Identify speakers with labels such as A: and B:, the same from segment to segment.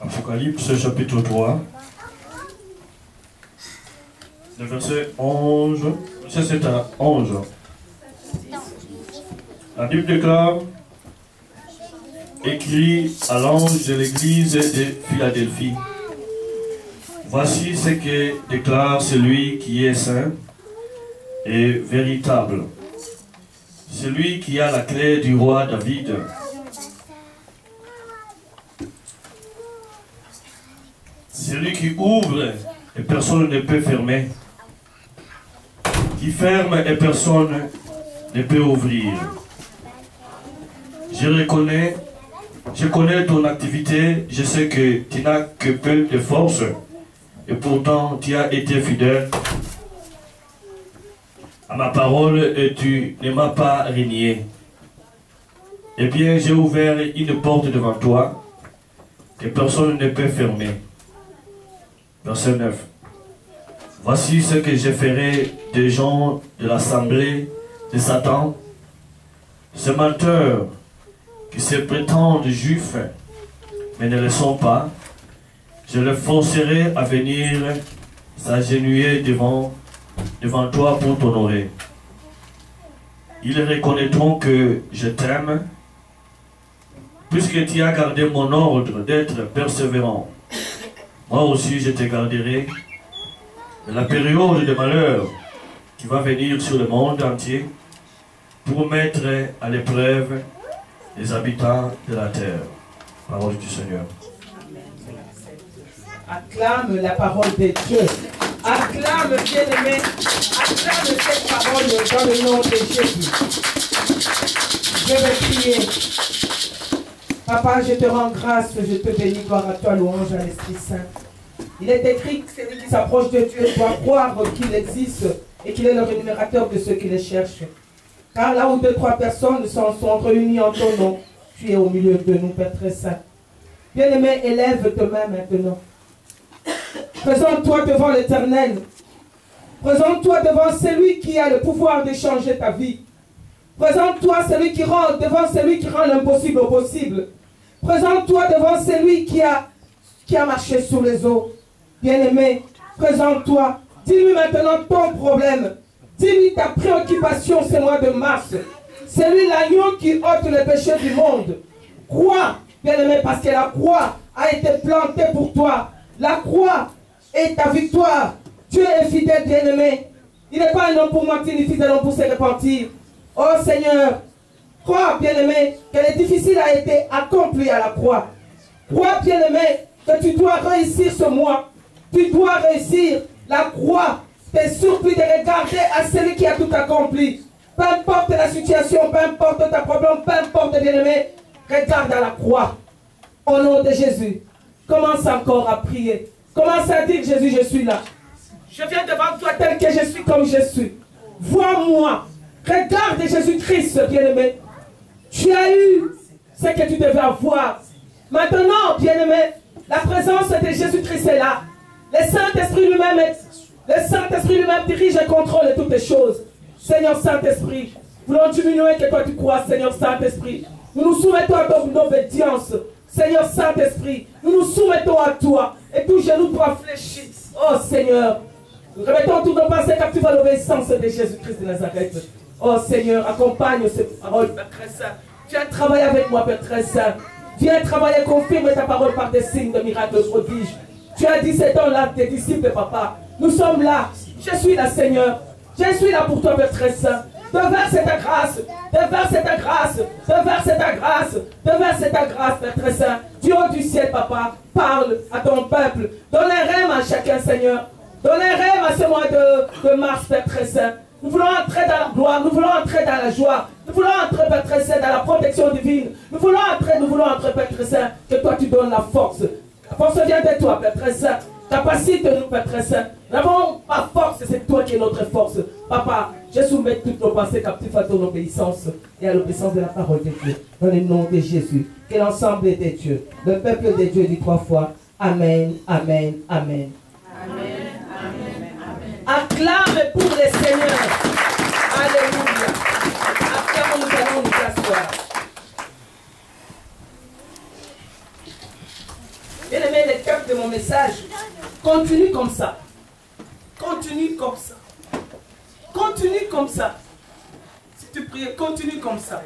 A: Apocalypse chapitre 3. Le verset 11. Verset 7 à 11. La Bible déclare écrit à l'ange de l'église de Philadelphie. Voici ce que déclare celui qui est saint et véritable, celui qui a la clé du roi David. Celui qui ouvre et personne ne peut fermer, qui ferme et personne ne peut ouvrir. Je reconnais, je connais ton activité, je sais que tu n'as que peu de force et pourtant tu as été fidèle à ma parole et tu ne m'as pas régné. Eh bien, j'ai ouvert une porte devant toi que personne ne peut fermer. Verset 9. Voici ce que je ferai des gens de l'assemblée de Satan, ce menteur qui se prétendent juifs, mais ne le sont pas, je le forcerai à venir s'agenouiller devant toi pour t'honorer. Ils reconnaîtront que je t'aime, puisque tu as gardé mon ordre d'être persévérant. Moi aussi je te garderai de la période de malheur qui va venir sur le monde entier pour mettre à l'épreuve les habitants de la terre. Parole du Seigneur.
B: Acclame la parole de Dieu. Acclame, bien-aimé. Acclame cette parole dans le nom de Jésus. Je vais prier. Papa, je te rends grâce, je te bénis, gloire à toi, louange à l'Esprit Saint. Il est écrit que celui qui s'approche de Dieu doit croire qu'il existe et qu'il est le rémunérateur de ceux qui le cherchent. Car là où deux, trois personnes sont, sont réunies en ton nom, tu es au milieu de nous, Père très saint. Bien-aimé, élève tes mains maintenant. Présente-toi devant l'Éternel. Présente-toi devant celui qui a le pouvoir de changer ta vie. Présente-toi celui qui rend, devant celui qui rend l'impossible possible. Présente-toi devant celui qui a, marché sur les eaux. Bien-aimé, présente-toi. Dis-lui maintenant ton problème. Dis-lui ta préoccupation ce mois de mars. C'est lui l'agneau qui ôte le péché du monde. Crois, bien-aimé, parce que la croix a été plantée pour toi. La croix est ta victoire. Dieu est fidèle, bien-aimé. Il n'est pas un homme pour mentir, ni fils d'un homme pour se repentir. Oh Seigneur, crois, bien-aimé, que le difficile a été accompli à la croix. Crois, bien-aimé, que tu dois réussir ce mois. Tu dois réussir la croix. T'es surpris de regarder à celui qui a tout accompli. Peu importe la situation, peu importe ta problème, peu importe, bien-aimé, regarde à la croix. Au nom de Jésus, commence encore à prier. Commence à dire, Jésus, je suis là. Je viens devant toi tel que je suis comme je suis. Vois-moi. Regarde Jésus-Christ, bien-aimé. Tu as eu ce que tu devais avoir. Maintenant, bien-aimé, la présence de Jésus-Christ est là. Le Saint-Esprit lui-même le Saint-Esprit lui-même dirige et contrôle toutes les choses. Seigneur Saint-Esprit, voulons diminuer que toi tu crois, Seigneur Saint-Esprit. Nous nous soumettons à ton obédience. Seigneur Saint-Esprit, nous nous soumettons à toi. Et tout genou doit fléchir. Oh Seigneur, remettons tous nos pensées captives à l'obéissance de Jésus-Christ de Nazareth. Oh Seigneur, accompagne ces paroles, Père. Viens travailler avec moi, Père très saint. Viens travailler, confirme ta parole par des signes de miracles prodiges. Tu as dit, c'est dans là tes disciples, Papa. Nous sommes là. Je suis là, Seigneur. Je suis là pour toi, Père très saint. Déverse ta grâce, déverse ta grâce, déverse ta grâce, déverse ta grâce, Père très saint. Dieu du ciel, Papa, parle à ton peuple. Donne un rêve à chacun, Seigneur. Donne un rêve à ce mois de, de mars, Père très saint. Nous voulons entrer dans la gloire, nous voulons entrer dans la joie, nous voulons entrer, Père saint, dans la protection divine. Nous voulons entrer, nous voulons entrer, Père saint, que toi tu donnes la force. La force vient de toi, Père saint. Capacité nous, Père saint. N'avons pas force, c'est toi qui es notre force. Papa, je soumets toutes nos pensées captives à ton obéissance et à l'obéissance de la parole de Dieu. Dans le nom de Jésus. Que l'ensemble des dieux, le peuple de Dieu dit trois fois Amen. Amen, Amen,
C: Amen.
B: Acclame pour le Seigneur. Alléluia. Acclame, nous allons nous asseoir. Bien aimé, les thèmes de mon message. Continue comme ça. Continue comme ça. Continue comme ça. Si tu priais, continue comme ça.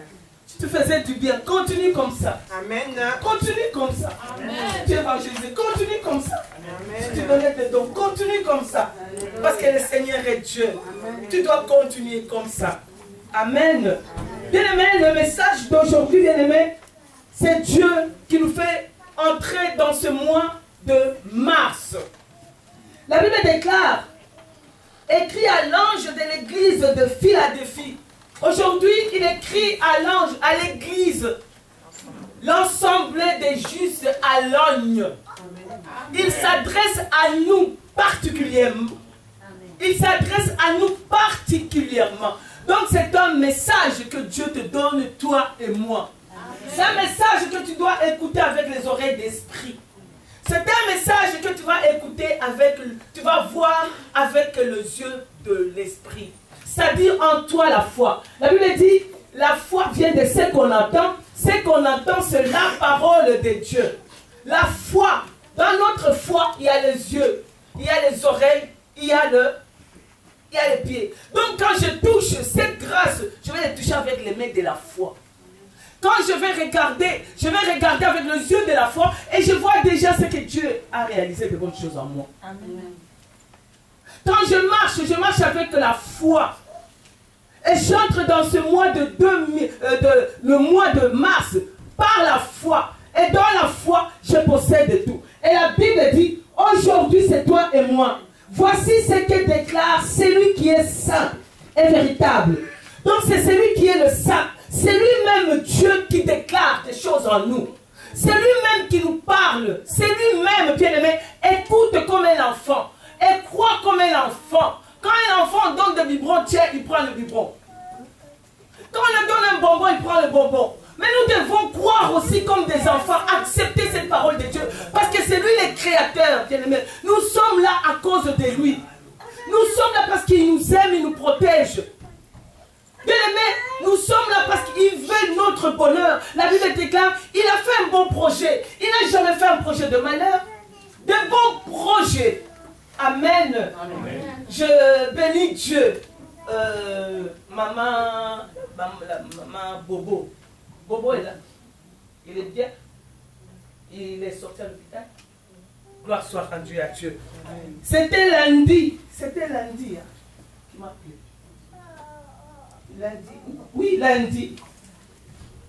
B: Si tu faisais du bien, continue comme ça.
D: Amen.
B: Continue comme ça. Si tu évangélisais, continue comme ça. Si tu donnais des dons, continue comme ça. Parce que le Seigneur est Dieu. Tu dois continuer comme ça. Amen. Bien aimé, le message d'aujourd'hui, bien aimé, c'est Dieu qui nous fait entrer dans ce mois de mars. La Bible déclare, écrit à l'ange de l'église de Philadelphie. Aujourd'hui, il écrit à l'ange, à l'église, l'ensemble des justes à l'ogne. Il s'adresse à nous particulièrement. Il s'adresse à nous particulièrement. Donc c'est un message que Dieu te donne, toi et moi. C'est un message que tu dois écouter avec les oreilles d'esprit. C'est un message que tu vas écouter avec, tu vas voir avec les yeux de l'esprit. C'est-à-dire en toi la foi. La Bible dit, la foi vient de ce qu'on entend. Ce qu'on entend, c'est la parole de Dieu. La foi, dans notre foi, il y a les yeux, il y a les oreilles, il y a le, il y a les pieds. Donc quand je touche cette grâce, je vais les toucher avec les mains de la foi. Quand je vais regarder, je vais regarder avec les yeux de la foi et je vois déjà ce que Dieu a réalisé de bonnes choses en moi. Quand je marche, je marche avec la foi. Et j'entre dans ce mois de, 2000, euh, de- le mois de mars par la foi. Et dans la foi, je possède tout. Et la Bible dit, aujourd'hui c'est toi et moi. Voici ce que déclare celui qui est saint et véritable. Donc c'est celui qui est le saint. C'est lui-même Dieu qui déclare des choses en nous. C'est lui-même qui nous parle. C'est lui-même, bien aimé. Écoute comme un enfant. Et crois comme un enfant. Quand un enfant donne des biberons, tiens, il prend le biberon. Quand on lui donne un bonbon, il prend le bonbon. Mais nous devons croire aussi comme des enfants, accepter cette parole de Dieu. Parce que c'est lui le créateur, bien aimé. Nous sommes là à cause de lui. Nous sommes là parce qu'il nous aime, il nous protège. Bien aimé, nous sommes là parce qu'il veut notre bonheur. La Bible déclare, il a fait un bon projet. Il n'a jamais fait un projet de malheur. De bons projets. Amen. Je bénis Dieu. Euh, maman, maman Bobo. Bobo est là. Il est bien. Il est sorti à l'hôpital. Gloire soit rendue à Dieu. C'était lundi. C'était lundi. hein, qui m'a appelé. Lundi. Oui, lundi.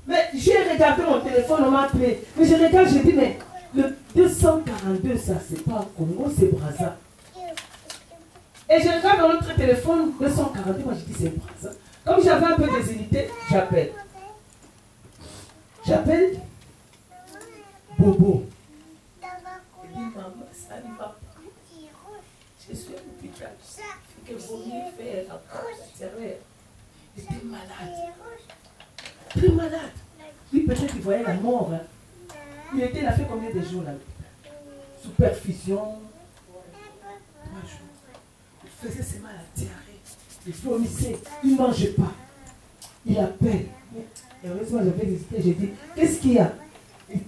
B: Mais j'ai regardé mon téléphone, on m'a appelé. Mais je regarde, je dis, mais le 242, ça, c'est pas Congo, c'est Brazza. Et je regarde dans notre téléphone 242, moi je dis, c'est Brazza. Comme j'avais un peu d'hésité, j'appelle. J'appelle Bobo. Il dit, maman, ça ne va pas. Je suis à l'hôpital. Que vaut mieux faire. Il était malade. Très malade. Lui, peut-être qu'il voyait la mort. hein. Il était, a fait combien de jours là? Sous perfusion. Trois jours. Il faisait ses mal à diarrhée. Il vomissait. Il ne mangeait pas. Il appelle. Et heureusement, j'avais hésité. J'ai dit, qu'est-ce qu'il y a?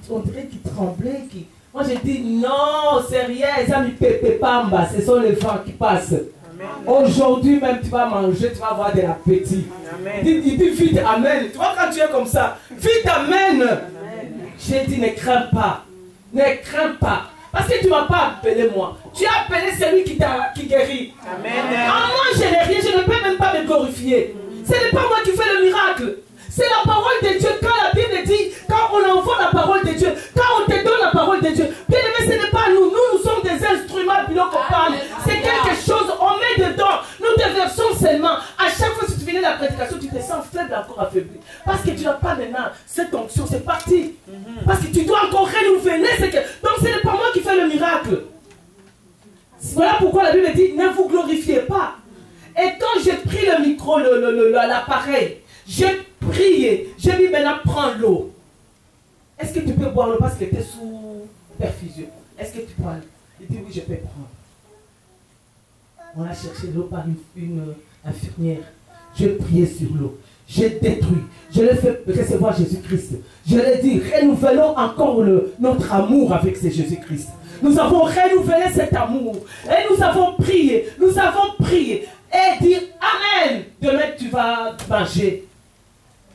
B: On dirait qu'il tremblait. Moi, j'ai dit, non, c'est rien. Ça me pépé pamba. Ce sont les vents qui passent. Aujourd'hui même, tu vas manger, tu vas avoir de l'appétit. Il dit, dit vite, Amen. Tu vois, quand tu es comme ça, vite, Amen. J'ai dit, ne crains pas. Ne crains pas. Parce que tu ne m'as pas appelé moi. Tu as appelé celui qui t'a qui guérit.
D: Amen.
B: En moi, je n'ai rien, je ne peux même pas me glorifier. Ce n'est pas moi qui fais le miracle. C'est la parole de Dieu. Quand la Bible dit, quand on envoie la parole de Dieu, quand on te donne la parole de Dieu, bien aimé, ce n'est pas nous. Nous, nous sommes des instruments, puis qu'on parle. C'est quelque chose, on met dedans. Nous te versons seulement. À chaque fois que tu finis la prédication, tu te sens faible, encore affaibli. Parce que tu n'as pas maintenant cette onction, c'est parti. Parce que tu dois encore renouveler. que- Donc ce n'est pas moi qui fais le miracle. Voilà pourquoi la Bible dit ne vous glorifiez pas. Et quand j'ai pris le micro, le- le- le- l'appareil, j'ai prié. J'ai dit maintenant prends l'eau. Est-ce que tu peux boire l'eau parce que tu es sous perfusion? Est-ce que tu prends Il dit oui, je peux prendre. On a cherché l'eau par une, une infirmière. Je priais sur l'eau. j'ai détruit. Je l'ai fait recevoir Jésus-Christ. Je l'ai dit, renouvelons encore le, notre amour avec ce Jésus-Christ. Nous avons renouvelé cet amour. Et nous avons prié. Nous avons prié. Et dit Amen. Demain, tu vas manger.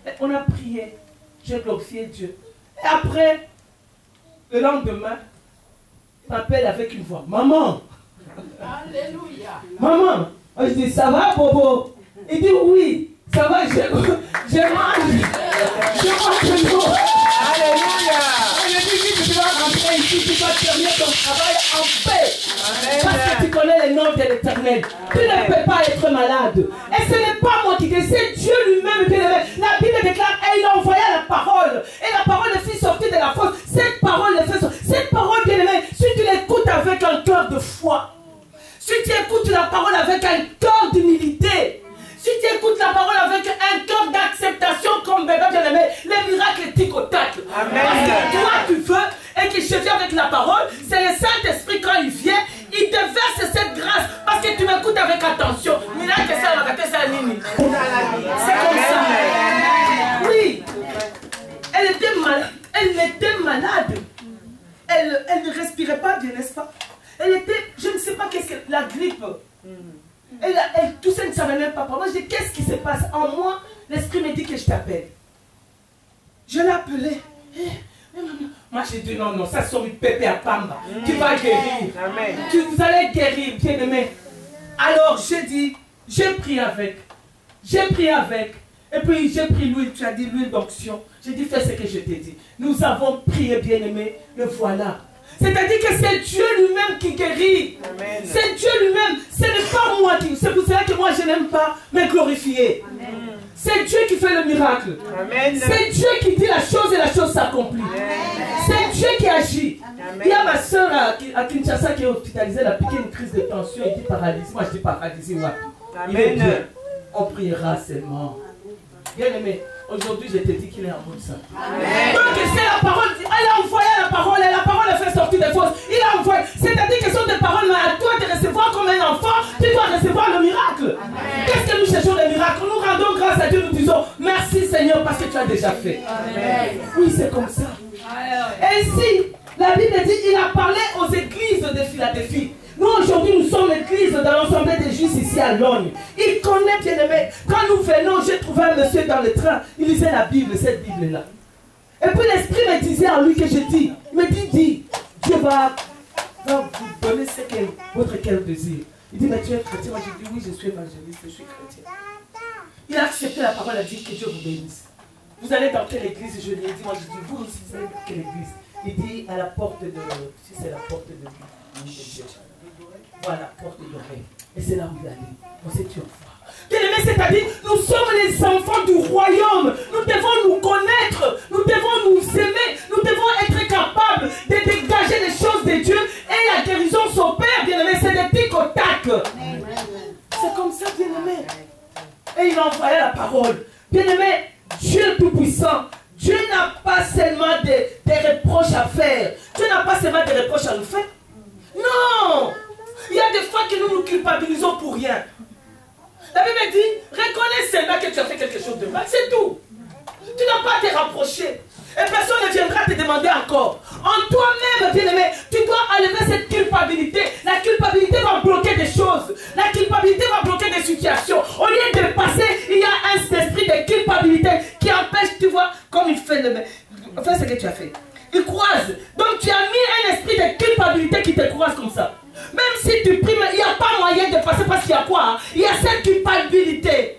B: Et on a prié. J'ai glorifié Dieu. Et après, le lendemain, il m'appelle avec une voix. Maman.
C: Alléluia.
B: Maman. Je dis, ça va, Bobo? Il dit, oui. Ça va, je, je mange. Je mange.
D: Alléluia.
B: Rentrer ici, tu dois terminer ton travail en paix. Parce que tu connais les noms de l'éternel. Tu ne peux pas être malade. Et ce n'est pas moi qui dis, c'est Dieu lui-même qui le La Bible déclare, et il a envoyé la parole. Et la parole le fit sortir de la fosse. Cette parole le fait sortir. Cette parole, bien aimé, si tu l'écoutes avec un cœur de foi, si tu écoutes la parole avec un cœur d'humilité, si tu écoutes la parole avec un cœur d'acceptation comme bébé bien-aimé, les miracles tic au tac.
D: Amen.
B: Parce que toi, tu veux et je viens avec la parole, c'est le Saint-Esprit quand il vient, il te verse cette grâce parce que tu m'écoutes avec attention ça va ça nini. C'est comme ça. Oui. Elle était malade. Elle était malade. Elle, elle ne respirait pas bien, n'est-ce pas Elle était, je ne sais pas qu'est-ce que la grippe. Elle, elle, tout ça ne savait même pas. Moi, je dis, qu'est-ce qui se passe En moi, l'esprit me dit que je t'appelle. Je l'ai appelé. Eh, eh, maman. Moi, j'ai dit, non, non, ça sort une pépé à Pamba. Tu vas guérir.
D: Amen.
B: Tu, vous allez guérir, bien aimé. Alors, j'ai dit, j'ai pris avec. J'ai pris avec. Et puis, j'ai pris l'huile. Tu as dit l'huile d'onction. J'ai dit, fais ce que je t'ai dit. Nous avons prié, bien aimé. Le voilà. C'est-à-dire que c'est Dieu lui-même qui guérit.
D: Amen.
B: C'est Dieu lui-même. Ce n'est pas moi qui. C'est pour cela que moi, je n'aime pas me glorifier. C'est Dieu qui fait le miracle. C'est Dieu qui dit la chose et la chose s'accomplit. C'est Dieu qui agit. Il y a ma soeur à, à Kinshasa qui est hospitalisée, elle a piqué une crise de tension, elle dit paralysie. Moi je dis paralysie, ouais.
D: Amen.
B: On priera seulement. Bien aimé, aujourd'hui je te dis qu'il est en mode saint. Donc c'est la parole, elle a envoyé la parole, et la parole a fait sortir des fausses. Il a envoyé, c'est-à-dire que ce sont des paroles, mais à toi de recevoir comme un enfant, tu dois recevoir le miracle. Qu'est-ce que nous cherchons des à Dieu, nous disons merci Seigneur parce que tu as déjà fait. Oui, c'est comme ça. Ici, la Bible dit, il a parlé aux églises de Philadelphie. Nous, aujourd'hui, nous sommes l'église dans l'Assemblée des Justes ici à Logne. Il connaît bien aimé. Quand nous venons, j'ai trouvé un monsieur dans le train. Il lisait la Bible, cette Bible-là. Et puis l'Esprit me disait à lui que je dis, il me dit, dis, Dieu va, va vous donner ce que votre cœur désire. Il dit, mais tu es chrétien. Moi, je dis, oui, je suis évangéliste, je suis chrétien. Il a accepté la parole, il a dit que Dieu vous bénisse. Vous allez dans quelle église Je lui ai dit, moi je dis, vous aussi, vous allez dans quelle église Il dit, à la porte de. Si c'est la porte de, Dieu. Voilà, porte d'oreille. Et c'est là où il allait. On s'est tué en foi. Bien aimé, c'est-à-dire, nous sommes les enfants du royaume. Nous devons nous connaître. Nous devons nous aimer. Nous devons être capables de dégager les choses de Dieu. Et la guérison s'opère, bien aimé. C'est des tics au tac. C'est comme ça, bien aimé. Et il a envoyé la parole. Bien aimé, Dieu Tout-Puissant, Dieu n'a pas seulement des, des reproches à faire. Dieu n'a pas seulement des reproches à nous faire. Non Il y a des fois que nous nous culpabilisons pour rien. La Bible dit, reconnais seulement que tu as fait quelque chose de mal, c'est tout. Tu n'as pas à te rapprocher. Et personne ne viendra te demander encore. En toi-même, bien-aimé, tu dois enlever cette culpabilité. La culpabilité va bloquer des choses. La culpabilité va bloquer des situations. Au lieu de passer, il y a un esprit de culpabilité qui empêche, tu vois, comme il fait le... Fais ce que tu as fait. Il croise. Donc tu as mis un esprit de culpabilité qui te croise comme ça. Même si tu pries, il n'y a pas moyen de passer parce qu'il y a quoi hein? Il y a cette culpabilité.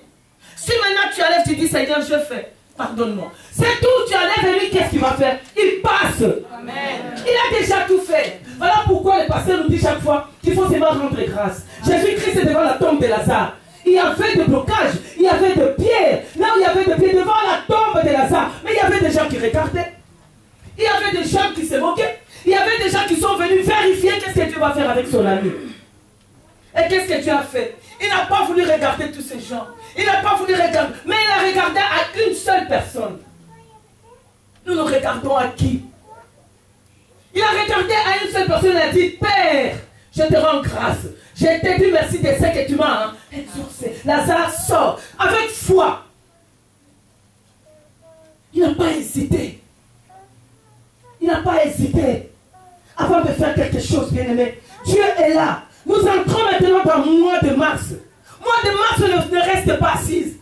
B: Si maintenant tu enlèves, tu dis Seigneur, je fais. Pardonne-moi. C'est tout, tu enlèves et lui, qu'est-ce qu'il va faire Il passe. Il a déjà tout fait. Voilà pourquoi le pasteur nous dit chaque fois qu'il faut seulement rendre grâce. Jésus-Christ est devant la tombe de Lazare. Il y avait des blocages, il y avait des pierres. Là où il y avait des pierres devant la tombe de Lazare. Mais il y avait des gens qui regardaient. Il y avait des gens qui se moquaient. Il y avait des gens qui sont venus vérifier qu'est-ce que Dieu va faire avec son ami. Et qu'est-ce que tu as fait? Il n'a pas voulu regarder tous ces gens. Il n'a pas voulu regarder. Mais il a regardé à une seule personne. Nous nous regardons à qui? Il a regardé à une seule personne et a dit Père, je te rends grâce. Je te dis merci de ce que tu m'as hein, exaucé. Lazare sort avec foi. Il n'a pas hésité. Il n'a pas hésité avant de faire quelque chose, bien aimé. Dieu est là. Nous entrons maintenant dans le mois de mars. Mois de mars ne, reste pas assise.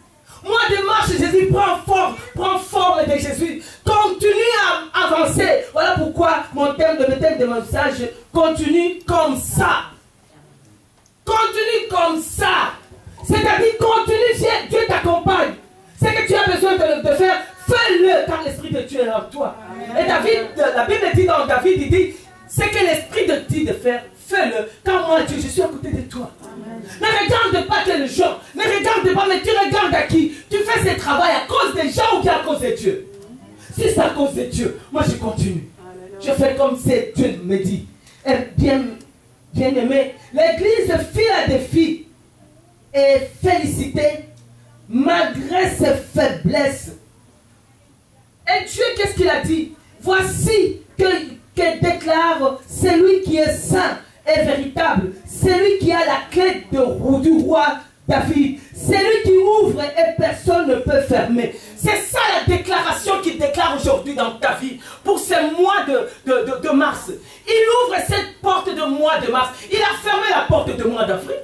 B: Mois de mars, Jésus prend forme, prend forme de Jésus. Continue à avancer. Voilà pourquoi mon thème, le thème de mon message, continue comme ça. Continue comme ça. C'est-à-dire, continue, Dieu- t'accompagne. Ce que tu as besoin de, de faire, fais-le car l'Esprit de Dieu est en toi. Et David, la Bible dit dans David, il dit, ce que l'Esprit te dit de faire, fais-le. Car moi, Dieu, je suis à côté de toi. Ne regarde pas que les gens, ne regarde pas, mais tu regardes à qui. Tu fais ce travail à cause des gens ou bien à cause de Dieu. Si c'est à cause de Dieu, moi je continue. Je fais comme c'est Dieu me dit. Et bien, bien aimé, l'église fit la défi et félicité malgré ses faiblesses. Et Dieu, qu'est-ce qu'il a dit? Voici que, que déclare celui qui est saint et véritable, celui qui a la clé de, du roi David, celui qui ouvre et personne ne peut fermer. C'est ça la déclaration qu'il déclare aujourd'hui dans ta vie pour ce mois de, de, de- de mars. Il ouvre cette porte de mois de mars. Il a fermé la porte de mois d'avril,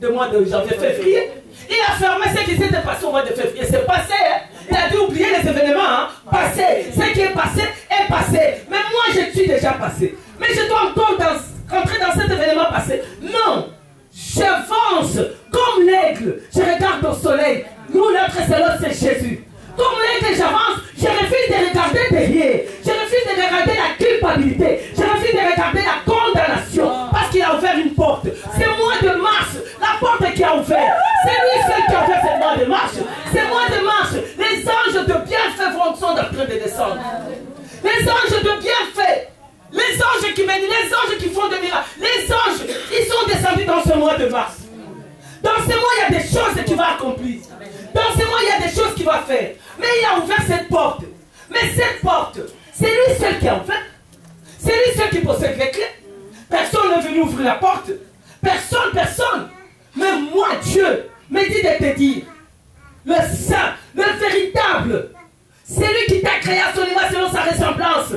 B: de mois de janvier, février. Il a fermé ce qui s'était passé au mois de février. C'est passé. hein. Il a dû oublier les événements. Hein. Passé. Ce qui est passé est passé. Mais moi, je suis déjà passé. Mais je dois encore dans- rentrer dans cet événement passé. Non. J'avance comme l'aigle. Je regarde au soleil. Nous, notre Seigneur, c'est Jésus. Comme l'aigle, j'avance. Je refuse de regarder derrière. Je refuse de regarder la culpabilité. Je refuse de regarder la condamnation. Parce qu'il a ouvert une porte. C'est mois de mars. La porte qui a ouvert. C'est lui seul qui a ouvert ce mois de mars. C'est mois de mars. Les anges de bienfait vont- sont en train de descendre? Les anges de bienfait. Les anges qui mènent, les anges qui font des miracles, les anges, ils sont descendus dans ce mois de mars. Dans ce mois, il y a des choses qu'il va accomplir. Dans ce mois, il y a des choses qu'il va faire. Mais il a ouvert cette porte. Mais cette porte, c'est lui seul qui a ouvert. C'est lui seul qui possède les clés. Personne n'est venu ouvrir la porte. Personne, personne. Mais moi, Dieu, me dit de te dire, le saint, le véritable, c'est lui qui t'a créé à son image selon sa ressemblance.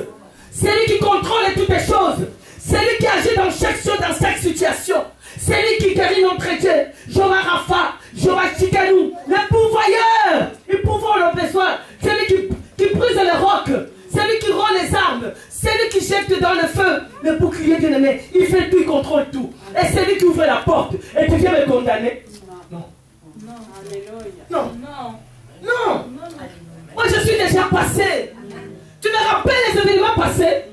B: C'est lui qui contrôle toutes les choses. C'est lui qui agit dans chaque chose, dans chaque situation. C'est lui qui guérit notre Dieu. Jehovah Rapha, Jehovah Chikanou, le pourvoyeur. Il pourvoit nos besoins. C'est lui qui, qui brise les rocs. C'est lui qui rend les armes. C'est lui qui jette dans le feu le bouclier bien aimé. Il fait tout, il contrôle tout. Et c'est lui qui ouvre la porte. Et tu viens me condamner. Non. Non. Non. Moi, je suis déjà passé. Tu me rappelles les événements passés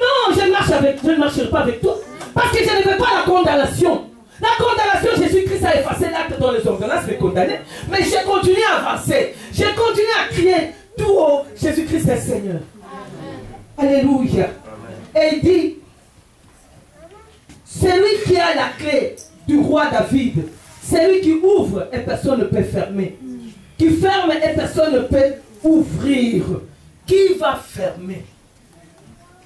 B: Non, je ne marche je ne marcherai pas avec toi. Parce que je ne veux pas la condamnation. La condamnation, Jésus-Christ a effacé l'acte dans les ordonnances, me condamner. Mais j'ai continué à avancer. J'ai continué à crier tout haut, Jésus-Christ est Seigneur. Alléluia. Et il dit, celui qui a la clé du roi David, celui qui ouvre et personne ne peut fermer, qui ferme et personne ne peut ouvrir, qui va fermer?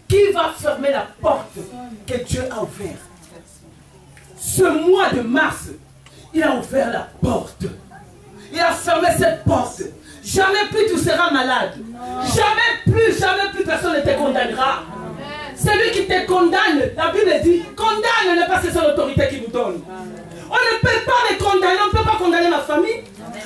B: Qui va fermer la porte que Dieu a ouverte? Ce mois de mars, il a ouvert la porte. Il a fermé cette porte. Jamais plus tu seras malade. Jamais plus, jamais plus personne ne te condamnera. Celui qui te condamne, la Bible dit, condamne ne pas c'est son autorité qui nous donne. On ne peut pas me condamner, on ne peut pas condamner ma famille.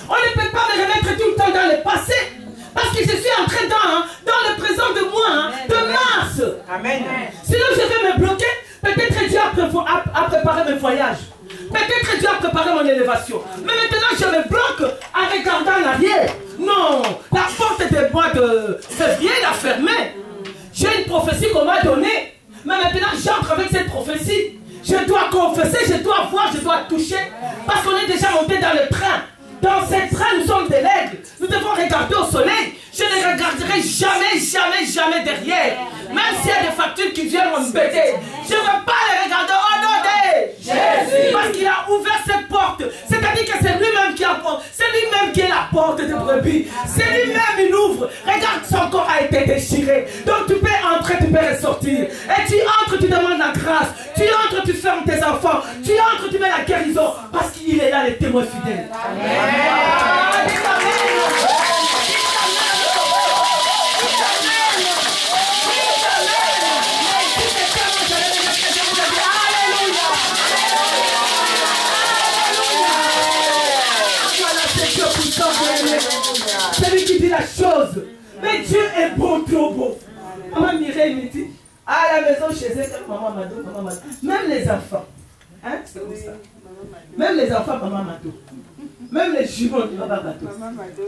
B: On ne peut pas me remettre tout le temps dans le passé. Parce que je suis entré dans, hein, dans le présent de moi, hein, de mars.
D: Amen.
B: Sinon, je vais me bloquer. Peut-être Dieu a, prévo- a- a préparé mes voyages. Peut-être Dieu a préparé mon élévation. Mais maintenant, je me bloque en regardant en arrière. Non, la porte des mois de février, il a fermé. J'ai une prophétie qu'on m'a donnée. Mais maintenant, j'entre avec cette prophétie. Je dois confesser, je dois voir, je dois toucher. Parce qu'on est déjà monté dans le train. Dans ce train, nous sommes des legs. Nous devons regarder au soleil. Je ne regarderai jamais, jamais, jamais derrière. Même s'il y a des factures qui viennent m'embêter. Je ne veux pas les regarder au nom de Jésus. Parce qu'il a ouvert cette porte. C'est-à-dire que c'est lui-même qui a porte. C'est lui-même qui est la porte des brebis. C'est lui-même, il ouvre. Regarde, son corps a été déchiré. Donc tu peux entrer, tu peux ressortir. Et tu entres, tu demandes la grâce. Est là, le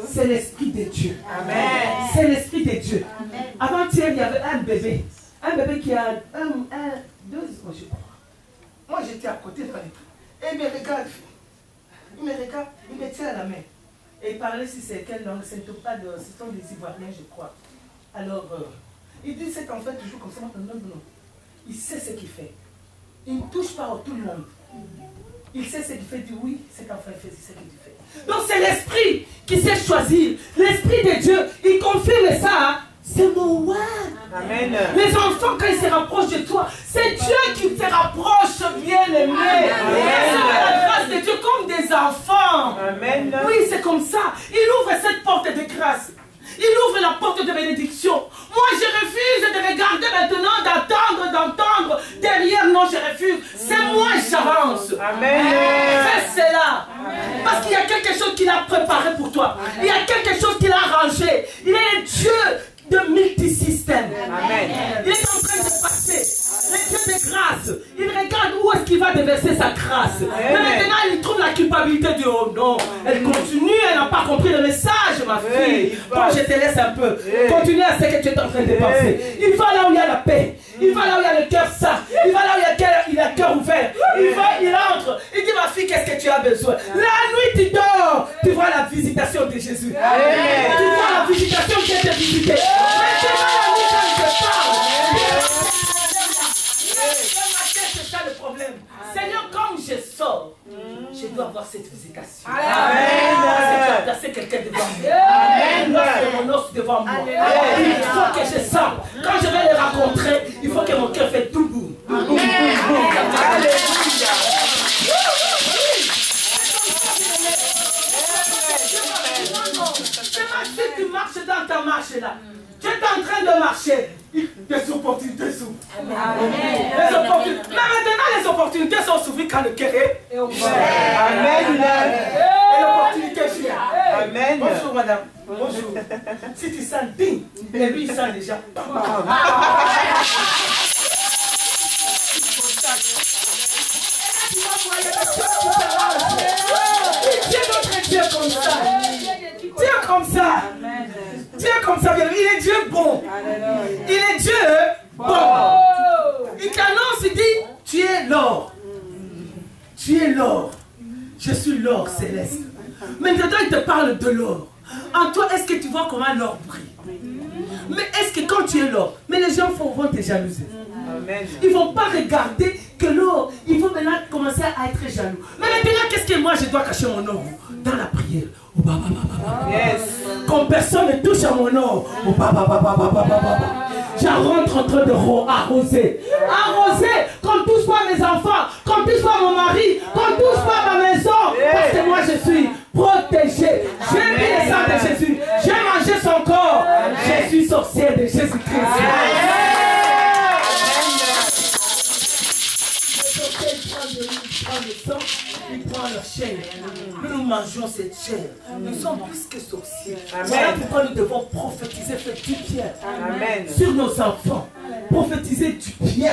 B: C'est l'esprit de Dieu.
C: Amen.
B: C'est l'esprit de Dieu. Avant-hier, il y avait un bébé. Un bébé qui a un, un deux ans, je crois. Moi, j'étais à côté de Et il me regarde. Il me regarde, il me tient à la main. Et il parlait si c'est quelle langue, c'est pas de, ce sont des Ivoiriens, je crois. Alors, euh, il dit cet enfant toujours comme ça, non, non, non. Il sait ce qu'il fait. Il ne touche pas à tout le monde. Il sait ce qu'il fait, il dit oui, cet enfant fait ce qu'il fait. Donc c'est l'esprit qui sait choisir. L'esprit de Dieu, il confirme ça. C'est mon ouais.
C: Amen.
B: Les enfants, quand Passei, Si tu sens digne, et lui il sent déjà. Ils ne vont pas regarder que l'eau. Ils vont maintenant commencer à être jaloux. Mais maintenant, qu'est-ce que moi je dois cacher mon or Dans la prière. Quand personne ne touche à mon or. Oh, J'en rentre en train de arroser. Arroser. Qu'on ne touche pas mes enfants. Qu'on ne touche pas mon mari. Qu'on ne touche pas ma maison. Parce que moi je suis protégé. J'ai mis le sang de Jésus. J'ai mangé son corps. Je suis sorcière de Jésus-Christ. Mangeons cette chair. Nous sommes plus que sorciers.
C: Amen.
B: Voilà pourquoi nous devons prophétiser, faire du bien
C: Amen.
B: sur nos enfants. Prophétiser du bien.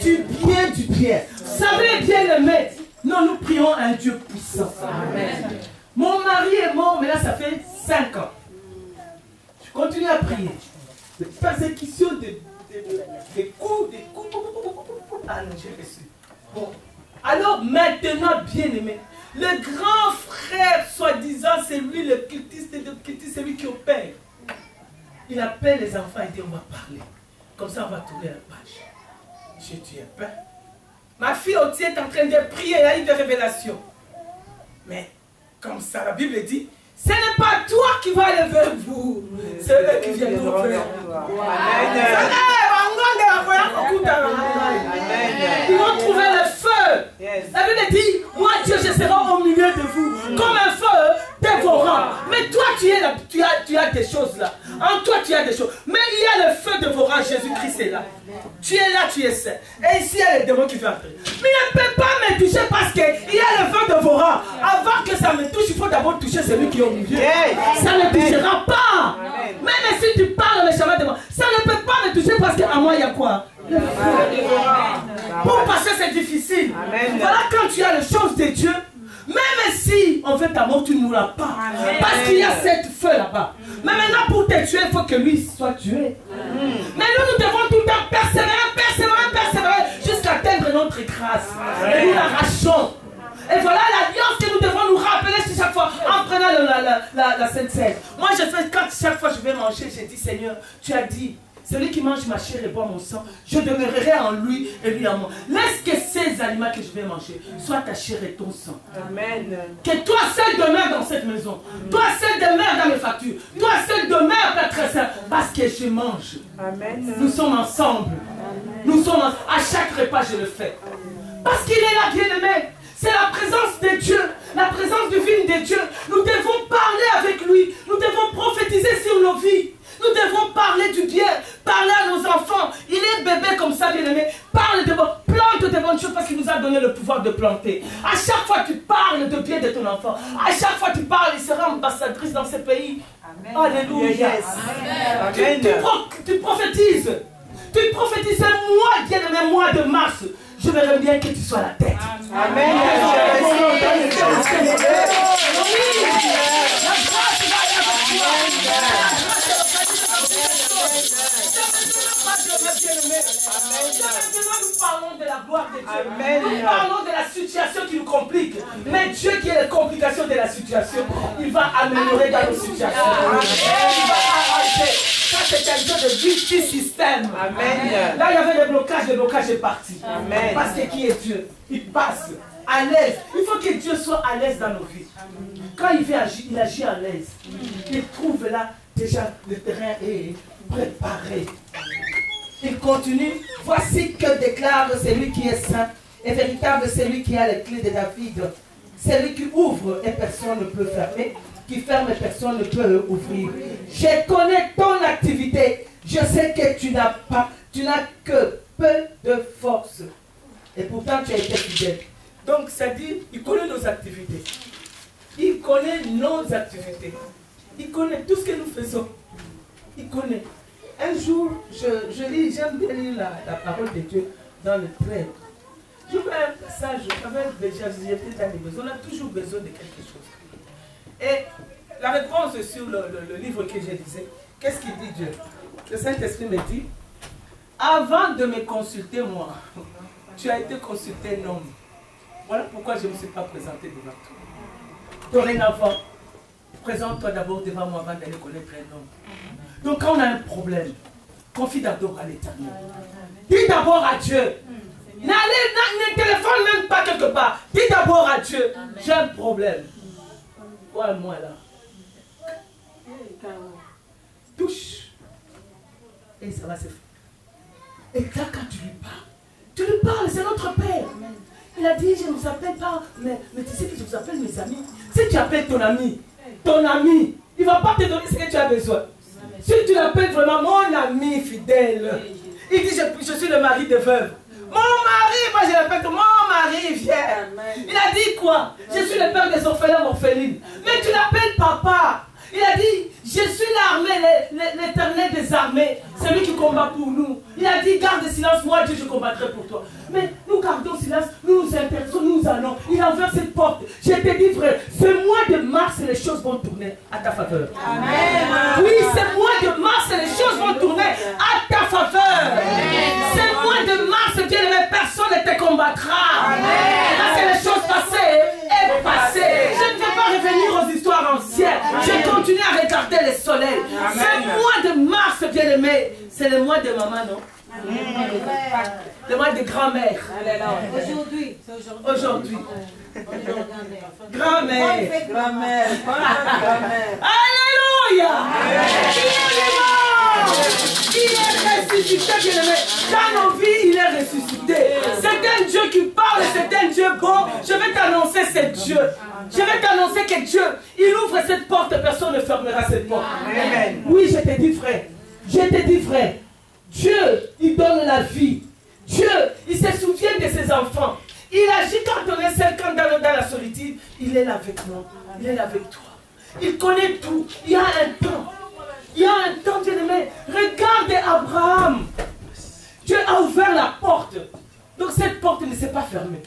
B: Du bien, du bien. Vous savez, bien aimé, non, nous prions un Dieu puissant. Mon mari est mort, mais là, ça fait 5 ans. Je continue à prier. Des persécutions, des, des, des coups, des coups. Ah non, j'ai reçu. Bon. Alors maintenant, bien aimé, le grand frère, soi-disant, c'est lui le cultiste de cultiste, c'est lui qui opère. Il appelle les enfants et dit on va parler. Comme ça, on va tourner la page. J'ai dit un peu. Ma fille aussi est en train de prier, elle a eu des révélations. Mais, comme ça, la Bible dit, ce n'est pas toi qui vas aller vers vous, c'est eux qui viendront vers vous.
C: Amen.
B: Ils vont trouver le feu. La Bible dit, moi Dieu, je serai au milieu de vous, comme un feu dévorant. Mais toi, tu, es là, tu, as, tu as des choses là. En toi, tu as des choses. Mais il y a le feu dévorant, Jésus-Christ est là. Tu es là, tu es saint. Et ici, il y a le démon qui veut entrer. Mais il ne peut pas me toucher parce qu'il y a le feu dévorant. Avant que ça me touche, il faut d'abord toucher celui qui est au milieu. Ça ne touchera pas. Même si tu parles méchamment de moi, ça ne peut pas me toucher parce qu'à moi, il y a quoi? C'est difficile.
C: Amen.
B: Voilà quand tu as les choses de Dieu, même si on veut ta mort, tu ne mourras pas.
C: Amen.
B: Parce qu'il y a cette feu là-bas. Mais maintenant, pour te tuer, il faut que lui soit tué. Mais nous, nous devons tout le temps persévérer, persévérer, persévérer, jusqu'à atteindre notre grâce. Et nous l'arrachons. Et voilà l'alliance que nous devons nous rappeler chaque fois en prenant le- la, la, la, la Sainte Seine. Moi, je fais, quand chaque fois je vais manger, j'ai dit, Seigneur, tu as dit, celui qui mange ma chair et boit mon sang, je demeurerai en lui et lui en moi. Laisse que ces aliments que je vais manger soient ta chair et ton sang.
C: Amen.
B: Que toi seul demeure dans cette maison. Toi seul demeure dans mes factures. Toi seul demeure, Père très saint, parce que je mange.
C: Amen.
B: Nous sommes ensemble. Nous sommes à chaque repas, je le fais. Parce qu'il est là, bien aimé. C'est la présence de Dieu, la présence divine de Dieu. Nous devons parler avec lui. Nous devons prophétiser sur nos vies. Nous devons parler du bien, parler à nos enfants. Il est bébé comme ça, bien aimé. Parle de bon, plante de bonnes choses parce qu'il nous a donné le pouvoir de planter. À chaque fois, tu parles de bien de ton enfant. À chaque fois, tu parles, il sera ambassadrice dans ce pays. Alléluia.
C: Yes.
B: Tu,
C: Amen.
B: tu pro- tu prophétises. Tu prophétises. Moi, bien aimé, mois de mars. Je verrai bien que tu sois la tête.
C: Amen.
B: Maintenant, nous parlons de la gloire de Dieu.
C: Amen.
B: Nous parlons de la situation qui nous complique. Mais Dieu qui est les complications de la situation, il va améliorer dans nos situations. Il va arranger. Ça, c'est un jeu de multi-système.
C: Amen.
B: Là, il y avait des blocages, le blocage est parti.
C: Amen.
B: Parce que qui est Dieu? Il passe à l'aise. Il faut que Dieu soit à l'aise dans nos vies. Quand il veut agir, il agit à l'aise. Il trouve là, déjà, le terrain préparé. Il continue. Voici que déclare celui qui est saint et véritable, celui qui a les clés de David. Celui qui ouvre et personne ne peut fermer, qui ferme et personne ne peut ouvrir. Je connais ton activité. Je sais que tu n'as pas, tu n'as que peu de force. Et pourtant tu as été fidèle. Donc ça dit, il connaît nos activités. Il connaît nos activités. Il connaît tout ce que nous faisons. Il connaît. Un jour, je, je lis, j'aime bien lire la, parole de Dieu dans le train. Je fais un passage, j'avais déjà, j'étais dans les besoins, on a toujours besoin de quelque chose. Et la réponse sur le, livre que j'ai lisé, qu'est-ce qu'il dit Dieu? Le Saint-Esprit me dit, avant de me consulter moi, tu as été consulté un homme. Voilà pourquoi je ne me suis pas présenté devant toi. Dorénavant, présente-toi d'abord devant moi avant d'aller connaître un homme. Donc quand on a un problème, confie d'abord à l'éternel. Dis d'abord à Dieu. N'allez, n'a- ne téléphone même pas quelque part. Dis d'abord à Dieu, j'ai un problème. Ouais, moi là? Touche. Et ça va se faire. Et là, quand tu lui parles, tu lui parles, c'est notre Père. Il a dit, je ne vous appelle pas, mais, mais tu sais que je vous appelle mes amis. Si tu appelles ton ami, ton ami, il ne va pas te donner ce que tu as besoin. Si tu l'appelles vraiment mon ami fidèle, il dit, je, je suis le mari de veuve. Mon mari, moi je l'appelle mon mari, viens. Il a dit quoi? Je suis le père des orphelins orphelines. Mais tu l'appelles papa. Il a dit, je suis l'armée, l'é- l'é- l'éternel des armées, celui qui combat pour nous. Il a dit, garde silence, moi Dieu, je combattrai pour toi. Mais nous gardons silence, nous nous intéressons, nous allons. Il a ouvert cette porte. Je te dis, frère, ce mois de mars, les choses vont tourner à ta faveur. Oui, ce mois de mars, les choses vont tourner à ta faveur. Ce mois de mars, bien aimé, personne ne te combattra. Parce que les choses passées est passées. Anciennes. Je continue à regarder le soleil. Ce mois de mars, bien aimé, c'est le mois de maman, non? Le mois de grand-mère.
D: Aujourd'hui, c'est aujourd'hui.
B: Aujourd'hui. Grand-mère.
C: Grand-mère. Grand-mère.
B: Alléluia est mort Il est ressuscité, bien-aimé. Dans nos vies, il est ressuscité. C'est un Dieu qui parle, c'est un Dieu bon. Je vais t'annoncer, c'est Dieu. Je vais t'annoncer que Dieu, il ouvre cette porte, personne ne fermera cette porte.
C: Amen.
B: Oui, je te dis, frère. Je te dis, frère. Dieu, il donne la vie. Dieu, il se souvient de ses enfants. Il agit quand on est seul, quand dans, dans la solitude. Il est là avec nous. Il est là avec toi. Il connaît tout. Il y a un temps. Il y a un temps, bien aimé. Regarde Abraham. Dieu a ouvert la porte. Donc cette porte ne s'est pas fermée.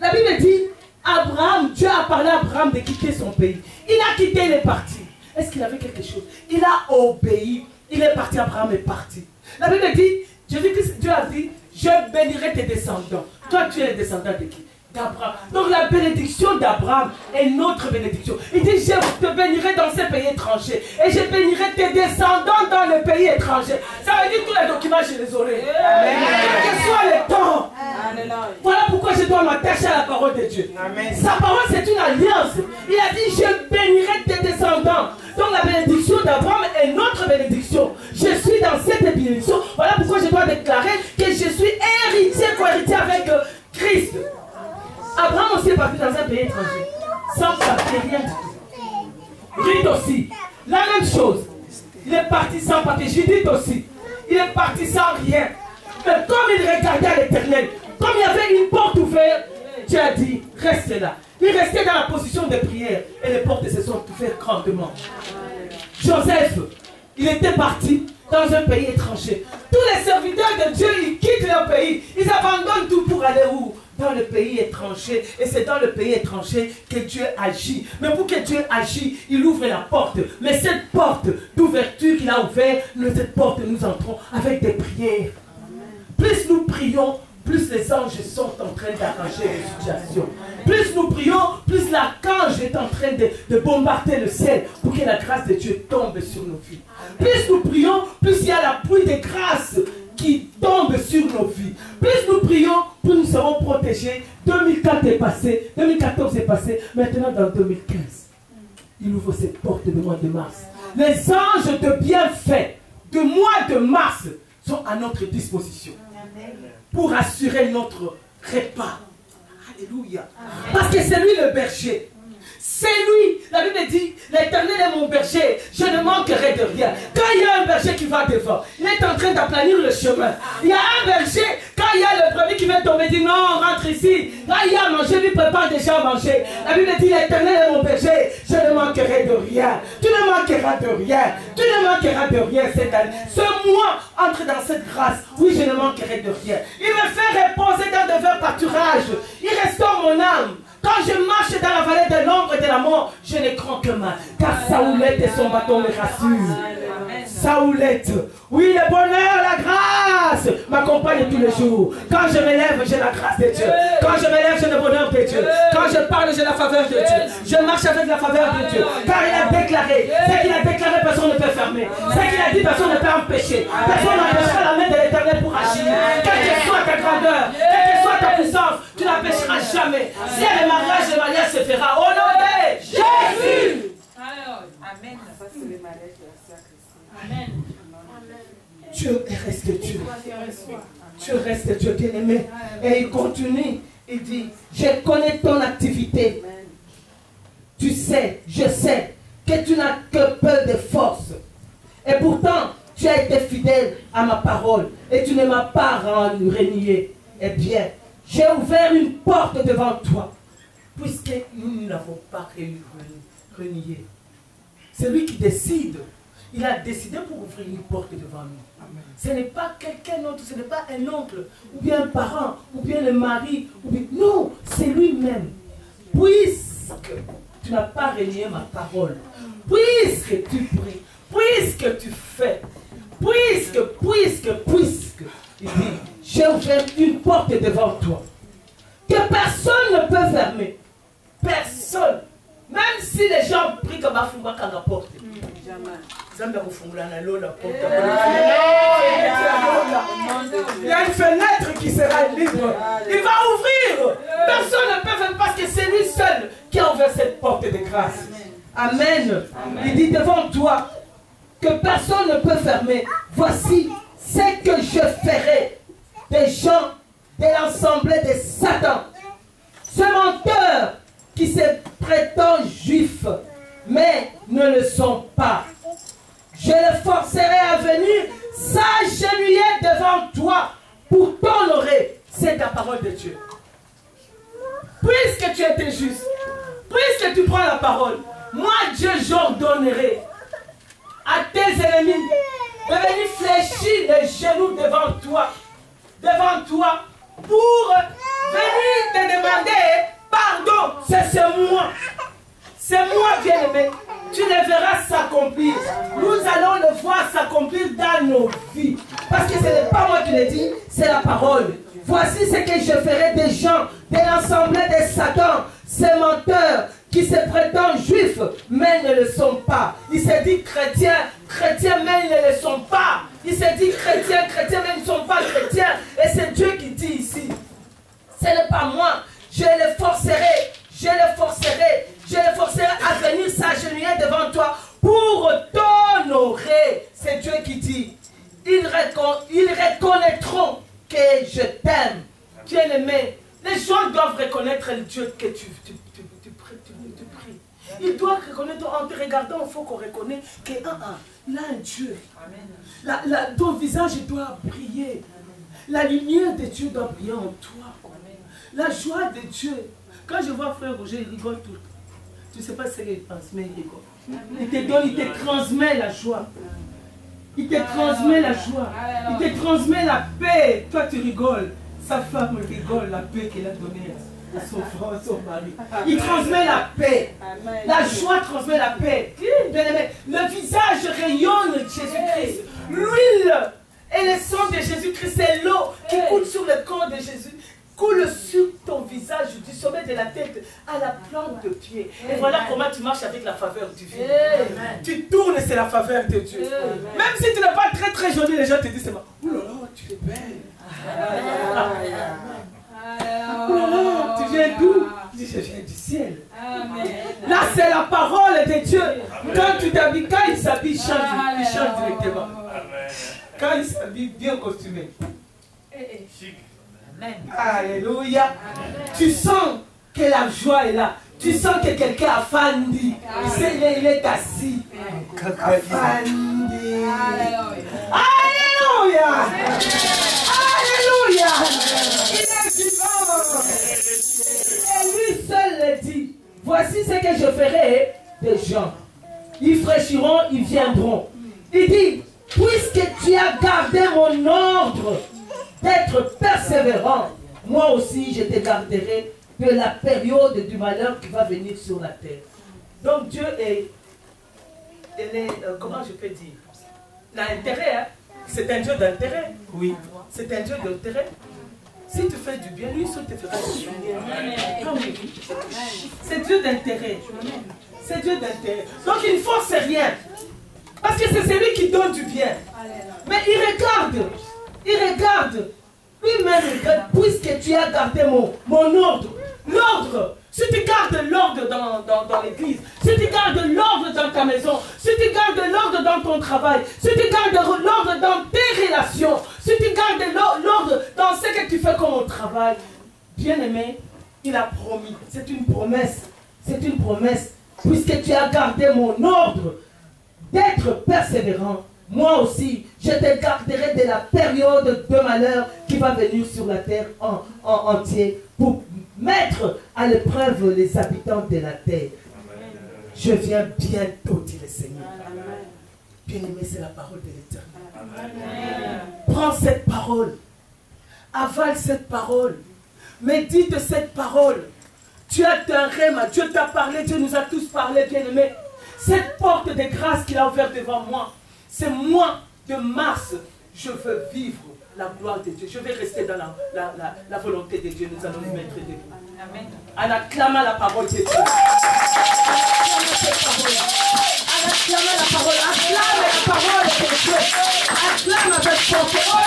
B: La Bible dit, Abraham, Dieu a parlé à Abraham de quitter son pays. Il a quitté, il est parti. Est-ce qu'il avait quelque chose? Il a obéi. Il est parti, Abraham est parti. La Bible dit, Jésus-Christ, Dieu a dit, je bénirai tes descendants. Toi, tu es le descendant de qui? D'Abraham. Donc la bénédiction d'Abraham est notre bénédiction. Il dit, je te bénirai dans ces pays étrangers. Et je bénirai tes descendants dans les pays étrangers. Ça veut dire tous les documents, je les aurai. Quel que soit le temps. Voilà pourquoi je dois m'attacher à la parole de Dieu. Sa parole, c'est une alliance. Mais pour que Dieu agit, il ouvre la porte. Mais cette porte d'ouverture qu'il a ouverte, cette porte, nous entrons passé, maintenant dans 2015. Il ouvre cette porte du mois de mars. Les anges de bienfait du mois de mars sont à notre disposition pour assurer notre repas. Alléluia. Parce que c'est lui le berger. C'est lui. La Bible dit, l'éternel est mon berger, je ne manquerai de rien. Quand il y a un berger qui va devant, il est en train d'aplanir le chemin. Il y a un berger, quand il y a le premier qui vient tomber, il dit non, rentre ici. Quand il y a à manger, lui prépare déjà à manger. La Bible dit, l'éternel est mon berger, je ne manquerai de rien. Tu ne manqueras de rien. Tu ne manqueras de rien cette année. Ce mois, entre dans cette grâce. Oui, je ne manquerai de rien. Il me fait reposer dans de verts pâturages. Il restaure mon âme. Quand je marche dans la vallée de l'ombre et de la mort, je ne crains que mal. Car Saoulette et son bâton me rassurent. Saoulette. Oui, le bonheur, la grâce m'accompagne tous les jours. Quand je me lève, j'ai la grâce de Dieu. Quand je me lève, j'ai le bonheur de Dieu. Quand je parle, j'ai la faveur de Dieu. Je marche avec la faveur de Dieu. Car il a déclaré. Ce qu'il a déclaré, personne ne peut fermer. Ce qu'il a dit, personne ne peut empêcher. Personne n'empêchera la main de l'éternel pour agir. Quelle que soit ta grandeur, quelle que soit ta puissance, tu n'empêcheras jamais. Si le mariage, le mariage se fera. Au nom de Jésus.
C: Amen.
B: Dieu reste Dieu. Dieu reste Dieu bien-aimé. Et il continue. Il dit, je connais ton activité. Tu sais, je sais que tu n'as que peu de force. Et pourtant, tu as été fidèle à ma parole. Et tu ne m'as pas renié. Eh bien, j'ai ouvert une porte devant toi. Puisque nous n'avons pas renié. C'est lui qui décide. Il a décidé pour ouvrir une porte devant nous. Ce n'est pas quelqu'un d'autre, ce n'est pas un oncle, ou bien un parent, ou bien le mari, ou bien... Non, c'est lui-même. Puisque tu n'as pas renié ma parole, puisque tu pries, puisque tu fais, puisque, puisque, puisque, il dit, j'ai ouvert une porte devant toi, que personne ne peut fermer. Personne. Même si les gens prient comme Afumba quand la porte. Na lo la porte. Il y a une fenêtre qui sera libre. Il va ouvrir. Personne ne peut faire parce que c'est lui seul qui a ouvert cette porte de grâce. Amen. Il dit devant toi que personne ne peut fermer. Voici ce que je ferai des gens de l'ensemble de Satan. Ce menteur qui se prétend juif, mais ne le sont pas. Je le forcerai à venir s'agenouiller devant toi pour t'honorer. C'est ta parole de Dieu. Puisque tu étais juste, puisque tu prends la parole, moi Dieu j'ordonnerai à tes ennemis de venir fléchir les genoux devant toi, devant toi, pour venir te demander pardon. C'est c'est moi. C'est moi, bien-aimé. Tu le verras s'accomplir. Nous allons le voir s'accomplir dans nos vies. Parce que ce n'est pas moi qui le dis, c'est la parole. Voici ce que je ferai des gens, de l'assemblée des Satan, ces menteurs qui se prétendent juifs, mais ne le sont pas. Ils se disent chrétiens, chrétiens, mais ils ne le sont pas. Ils se disent chrétiens, chrétiens, mais ils ne sont pas chrétiens. Et c'est Dieu qui dit ici. Ce n'est pas moi. Je les forcerai. Je les forcerai. Je les forcerai à venir s'agenouiller devant toi pour t'honorer. C'est Dieu qui dit. Ils, recon- ils reconnaîtront que je t'aime. Bien-aimé, les gens doivent reconnaître le Dieu que tu, tu, tu, tu pries. tu- tu Ils doivent reconnaître, en te regardant, il faut qu'on reconnaisse que, il a un Dieu. La- la- ton visage doit briller. La lumière de Dieu doit briller en toi. La joie de Dieu. Quand je vois frère Roger, il rigole tout le temps. Tu ne sais pas ce qu'il pense, mais il rigole. Il te donne, il te transmet la joie. Il te transmet la joie. Il te transmet la paix. Toi, tu rigoles. Sa femme rigole la paix qu'il a donnée à son son mari. Il transmet la paix. La joie transmet la paix. Le visage rayonne de Jésus-Christ. L'huile et le sang de Jésus-Christ, c'est l'eau qui coule sur le corps de Jésus. Coule sur ton visage du sommet de la tête à la plante de pied. Et voilà comment tu marches avec la faveur divine. Tu tournes, c'est la faveur de Dieu. Même si tu n'es pas très très jolie, les gens te disent Oh là là, tu es belle. D'où Je viens du ciel. Là, c'est la parole de Dieu. Quand tu t'habilles, quand il s'habille, il change, il change directement. Quand il s'habille bien costumé. Alléluia. Tu sens que la joie est là. Tu sens que quelqu'un a fandi. Il, sait, il, est, il est assis. Afandi. Alléluia. Alléluia. Il est vivant. Et lui seul le dit. Voici ce que je ferai des gens. Ils fraîchiront, ils viendront. Il dit, puisque tu as gardé mon ordre d'être persévérant, moi aussi je te garderai de la période du malheur qui va venir sur la terre. Donc Dieu est, est euh, comment je peux dire, il a intérêt, hein? c'est un Dieu d'intérêt. Oui. C'est un Dieu d'intérêt. Si tu fais du bien, lui seul te fera du bien. C'est Dieu d'intérêt. C'est Dieu d'intérêt. Donc il ne force rien. Parce que c'est celui qui donne du bien. Mais il regarde. Il regarde. Lui-même regarde. Puisque tu as gardé mon, mon ordre. L'ordre. Si tu gardes l'ordre dans, l'église, si tu gardes l'ordre dans ta maison, si tu gardes l'ordre dans ton travail, si tu gardes l'ordre dans tes relations, si tu gardes l'or- l'ordre dans ce que tu fais comme travail, bien aimé, il a promis. C'est une promesse. C'est une promesse. Puisque tu as gardé mon ordre d'être persévérant, moi aussi, je te garderai de la période de malheur qui va venir sur la terre en, en entier pour mettre à l'épreuve les habitants de la terre. Je viens bientôt, dit le Seigneur. Bien-aimé, c'est la parole de l'Éternel. Prends cette parole. Avale cette parole. Médite cette parole. Tu as un rêve, Dieu t'a parlé, Dieu nous a tous parlé, bien-aimé. Cette porte de grâce qu'il a ouverte devant moi, c'est moi de mars. Je veux vivre la gloire de Dieu. Je vais rester dans la, la, la, volonté de Dieu. Nous allons nous mettre debout. Amen. En acclamant la parole de Dieu. En acclamant la parole. Acclame la parole de Dieu. Acclame avec force.